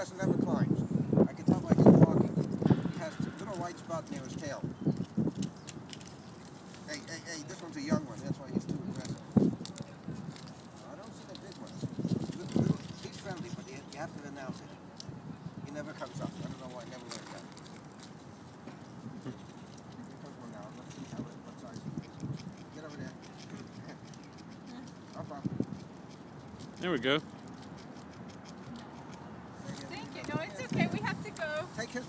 disgusting, never climbs. I can tell by his walking. He has a little white spot near his tail. Hey, hey, hey, this one's a young one. That's why he's too aggressive. I don't see the big ones. He's friendly, but you, have to announce it. He never comes up. I don't know why. I Never learned that. Here comes one now. Let's see how it, what size he is. Get over there. Up, up. There we go. There